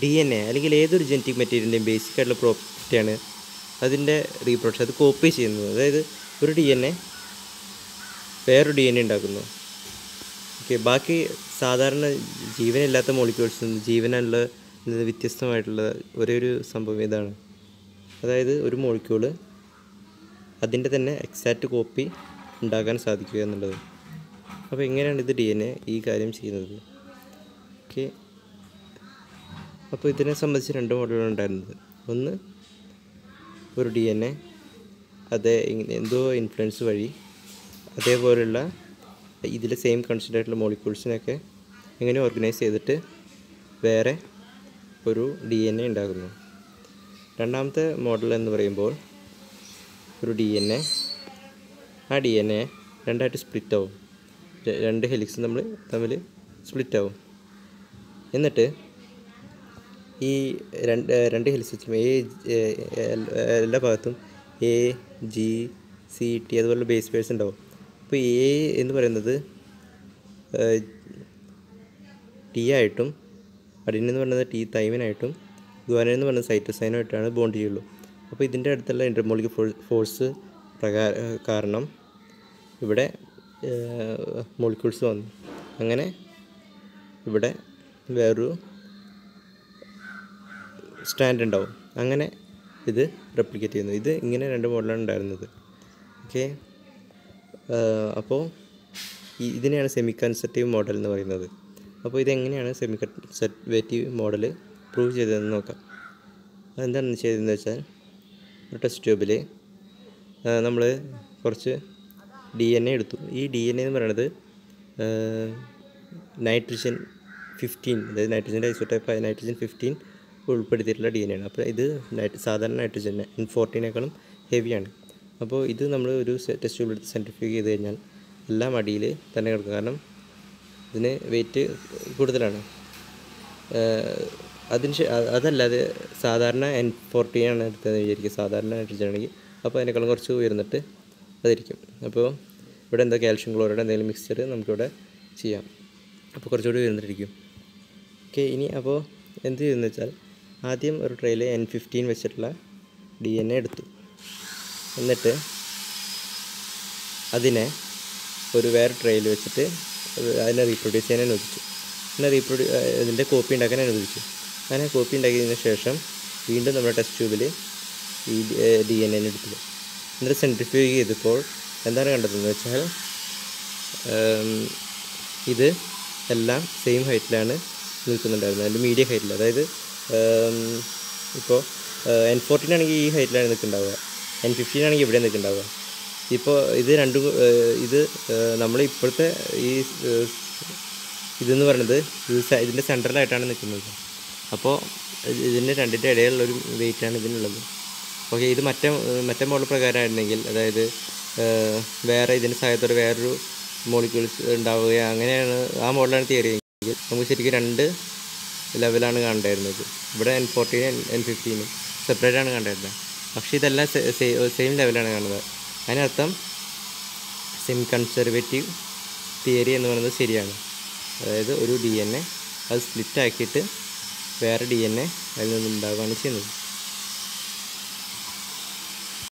D N A അല്ലെങ്കിൽ ഏതൊരു genetic മെറ്റീരിയലിന്റെയും basic ആയിട്ടുള്ള പ്രോപ്പർട്ടിയാണ് അതിന്റെ റീപ്രൊഡക്ഷൻ അത് കോപ്പി ചെയ്യുന്നത്. അതായത് ഒരു ഡി എൻ എ വേറൊരു ഡി എൻ എ ഉണ്ടാക്കുന്നു. ഓക്കെ ബാക്കി സാധാരണ ജീവനില്ലാത്ത മോളിക്യൂൾസ് ജീവനുള്ള വ്യത്യസ്തമായിട്ടുള്ള ഒരേ ഒരു സംഭവം ഇതാണ്. അതായത് ഒരു മോളിക്യൂൾ അതിന്റെ തന്നെ എക്സാക്റ്റ് കോപ്പി ഉണ്ടാക്കാൻ സാധിക്കുക എന്നുള്ളത്. അപ്പോൾ എങ്ങനെയാണ് ഇത് ഡി എൻ എ ഈ കാര്യം ചെയ്യുന്നത്? ഓക്കെ അപ്പോൾ ഇതിനെ സംബന്ധിച്ച് രണ്ട് മോഡലുകൾ ഉണ്ടായിരുന്നത്. ഒന്ന് ഒരു ഡി എൻ എ അത് എന്തോ ഇൻഫ്ലുവൻസ് വഴി അതേപോലെയുള്ള ഇതിലെ സെയിം കൺസിഡർ ആയിട്ടുള്ള മോളിക്യൂൾസിനൊക്കെ എങ്ങനെ ഓർഗനൈസ് ചെയ്തിട്ട് വേറെ ഒരു ഡി എൻ എ ഉണ്ടാകുന്നു രണ്ടാമത്തെ മോഡൽ എന്ന് പറയുമ്പോൾ ഒരു ഡി എൻ എ ആ ഡി എൻ എ രണ്ടായിട്ട് സ്പ്ലിറ്റ് ആവും. രണ്ട് ഹെലിക്സ് നമ്മൾ തമ്മിൽ സ്പ്ലിറ്റ് ആവും. എന്നിട്ട് ഈ രണ്ട് രണ്ട് ഹിൽ സ്റ്റേഷനും എ എല്ലാ ഭാഗത്തും എ ജി സി ടി അതുപോലെ ബേസ് പേഴ്സ് ഉണ്ടാവും. അപ്പോൾ എ എന്ന് പറയുന്നത് ടി ആയിട്ടും അഡിൻ എന്ന് പറയുന്നത് ടി തൈമിനായിട്ടും ഗ്വാനിൻ എന്ന് പറയുന്നത് സൈറ്റോസൈനായിട്ടാണ് ബോണ്ട് ചെയ്യുള്ളൂ. അപ്പോൾ ഇതിന്റെ അടുത്തുള്ള ഇന്റർമോളിക് ഫോഴ്സ് പ്രകാര കാരണം ഇവിടെ മോളിക്യൂൾസ് വന്നു. അങ്ങനെ ഇവിടെ വേറൊരു സ്റ്റാൻഡ് ഉണ്ടാവും അങ്ങനെ ഇത് റെപ്ലിക്കേറ്റ് ചെയ്യുന്നു. ഇത് ഇങ്ങനെ രണ്ട് മോഡലാണ് ഉണ്ടായിരുന്നത്. ഓക്കെ അപ്പോൾ ഇതിനെയാണ് സെമി കൺസെപ്റ്റീവ് മോഡൽ എന്ന് പറയുന്നത്. അപ്പോൾ ഇതെങ്ങനെയാണ് സെമി കൺസർവേറ്റീവ് മോഡൽ പ്രൂവ് ചെയ്തതെന്ന് നോക്കാം. അതെന്താണ് ചെയ്തതെന്ന് വെച്ചാൽ ഒരു ടെസ്റ്റ് ട്യൂബിൽ നമ്മൾ കുറച്ച് ഡി എൻ എ എടുത്തു. ഈ ഡി എൻ എ എന്ന് പറയുന്നത് നൈട്രജൻ ഫിഫ്റ്റീൻ അതായത് നൈട്രജന്റെ ഐസോട്ടൈപ്പായ നൈട്രജൻ ഫിഫ്റ്റീൻ ഉൾപ്പെടുത്തിയിട്ടുള്ള ഡി എൻ എ ആണ്. അപ്പോൾ ഇത് സാധാരണ നൈട്രജൻ എൻ ഫോർട്ടീനേക്കാളും ഹെവിയാണ് അപ്പോൾ ഇത് നമ്മൾ ഒരു ടെസ്റ്റ് ട്യൂബിൽ എടുത്ത് സെൻട്രിഫ്യൂ ചെയ്ത് കഴിഞ്ഞാൽ എല്ലാം അടിയിൽ തന്നെ കിടക്കും. കാരണം ഇതിന് വെയിറ്റ് കൂടുതലാണ്. അതിന് അതല്ലാതെ സാധാരണ എൻ ഫോർട്ടീൻ ആണ് എടുത്തതെന്ന് വിചാരിക്കും സാധാരണ നൈട്രജൻ ആണെങ്കിൽ അപ്പോൾ അതിനേക്കാളും കുറച്ച് ഉയർന്നിട്ട് അതിരിക്കും. അപ്പോൾ ഇവിടെ എന്താ കാൽഷ്യം ക്ലോറൈഡ് എന്തെങ്കിലും മിക്സ്ചർ നമുക്കിവിടെ ചെയ്യാം. അപ്പോൾ കുറച്ചുകൂടി ഉയർന്നിട്ടിരിക്കും. ഓക്കെ ഇനി അപ്പോൾ എന്ത് ചെയ്യുമെന്ന് വെച്ചാൽ ആദ്യം ഒരു ട്രെയിൽ എൻ ഫിഫ്റ്റീൻ വെച്ചിട്ടുള്ള ഡി എൻ എ എടുത്തു. എന്നിട്ട് അതിനെ ഒരു വേറെ ട്രെയിൽ വെച്ചിട്ട് അതിനെ റീപ്രൊഡ്യൂസ് ചെയ്യാൻ അനുവദിച്ചു. പിന്നെ റീപ്രൊഡ്യൂ ഇതിന്റെ കോപ്പി ഉണ്ടാക്കാൻ അനുവദിച്ചു. അങ്ങനെ കോപ്പി ഉണ്ടാക്കിയതിന് ശേഷം വീണ്ടും നമ്മുടെ ടെസ്റ്റ് ട്യൂബിൽ ഈ ഡി എൻ എടുത്തു. എന്നിട്ട് സെൻട്രിഫ്യൂ ചെയ്തപ്പോൾ എന്താണ് കണ്ടതെന്ന് വെച്ചാൽ ഇത് എല്ലാം സെയിം ഹൈറ്റിലാണ് നിൽക്കുന്നുണ്ടായിരുന്നത്. അതിന്റെ മീഡിയം ഹൈറ്റിൽ അതായത് ഇപ്പോൾ എൻ ഫോർട്ടീൻ ആണെങ്കിൽ ഈ ഹൈറ്റിലാണ് നിൽക്കുന്നുണ്ടാവുക എൻ ഫിഫ്റ്റീൻ ആണെങ്കിൽ ഇവിടെ നിൽക്കുന്നുണ്ടാവുക ഇപ്പോൾ ഇത് രണ്ട് ഇത് നമ്മൾ ഇപ്പോഴത്തെ ഈ ഇതെന്ന് പറയുന്നത് ഇത് ഇതിന്റെ സെന്ററിലായിട്ടാണ് നിൽക്കുന്നത്. അപ്പോൾ ഇതിന്റെ രണ്ടിന്റെ ഇടയിലുള്ളൊരു വെയിറ്റാണ് ഇതിനുള്ളത്. ഓക്കെ ഇത് മറ്റേ മറ്റേ മോഡൽ പ്രകാരമായിരുന്നെങ്കിൽ അതായത് വേറെ ഇതിന്റെ സഹായത്തോടെ വേറൊരു മോളിക്യൂൾസ് ഉണ്ടാവുക അങ്ങനെയാണ് ആ മോഡലാണ് തിയറി നമുക്ക് ശരിക്കും രണ്ട് ലെവലാണ് കണ്ടായിരുന്നത്. ഇവിടെ എൻ ഫോർട്ടീൻ എൻ ഫിഫ്റ്റീനും സെപ്പറേറ്റ് ആണ് കണ്ടായിരുന്നത് പക്ഷേ ഇതെല്ലാം സെയിം ലെവലാണ് കാണുന്നത്. അതിനർത്ഥം സിം കൺസർവേറ്റീവ് തിയറി എന്ന് പറയുന്നത് ശരിയാണ്. അതായത് ഒരു ഡി എൻ എ അത് സ്പ്ലിറ്റ് ആക്കിയിട്ട് വേറെ ഡി എൻ എ അതിൽ നിന്നുണ്ടാവുകയാണ് ചെയ്യുന്നത്.